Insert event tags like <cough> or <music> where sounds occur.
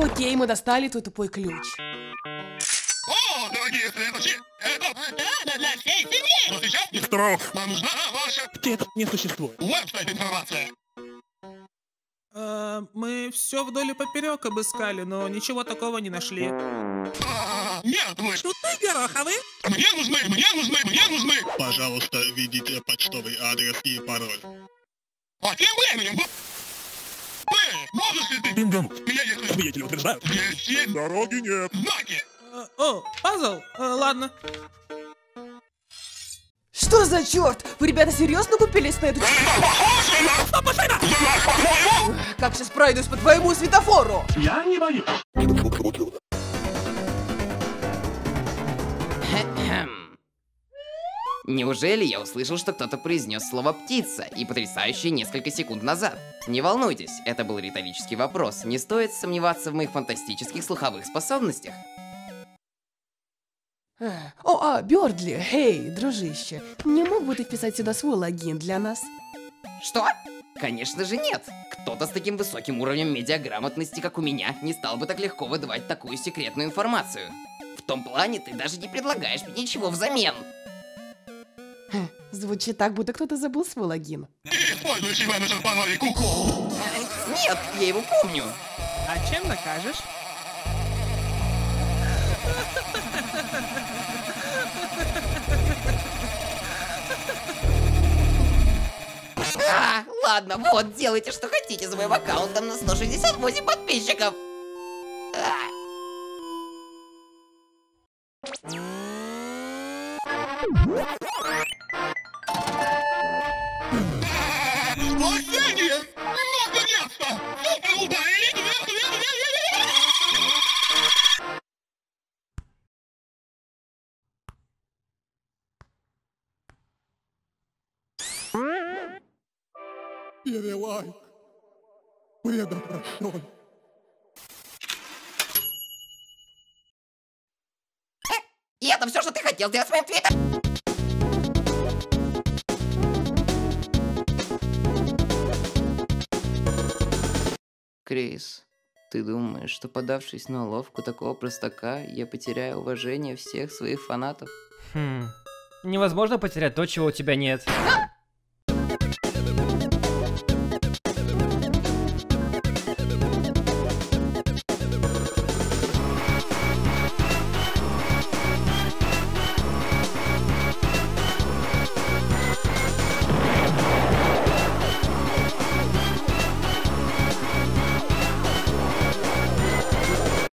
Окей, мы достали твой тупой ключ. О, дорогие слушатели, это для всей семьи. Но сейчас не строк. Нам нужна ваша Где-то не существует. веб-сайт информация. Э, мы все вдоль и поперек обыскали, но ничего такого не нашли. А, Нет, вы что? Ты гороховый? Мне нужны, мне нужны, мне нужны. Пожалуйста, введите почтовый адрес и пароль. А тем временем вы... Вы, можешь ли ты... Бинго. Свидетели утверждают. Есть Дороги нет. знаки. Э, О, пазл? Э, Ладно. Что за черт? Вы, ребята, серьезно купились на эту... Машина! По-твоему? Как сейчас пройдусь по твоему светофору? Я не боюсь. <laughs> Неужели я услышал, что кто-то произнес слово «птица» и потрясающее несколько секунд назад? Не волнуйтесь, это был риторический вопрос. Не стоит сомневаться в моих фантастических слуховых способностях. О, а, Бёрдли, эй, дружище, не мог бы ты вписать сюда свой логин для нас? Что? Конечно же нет. Кто-то с таким высоким уровнем медиаграмотности, как у меня, не стал бы так легко выдавать такую секретную информацию. В том плане ты даже не предлагаешь мне ничего взамен. Звучит так, будто кто-то забыл свой логин. Куку. Нет, я его помню. А чем накажешь? А, ладно, вот, делайте, что хотите с моим аккаунтом на 168 подписчиков. А. Спасение! Перелайк. Предотвращен. И это все, что ты хотел сделать с моим твиттером? Крис, ты думаешь, что подавшись на уловку такого простака, я потеряю уважение всех своих фанатов? Хм. Невозможно потерять то, чего у тебя нет.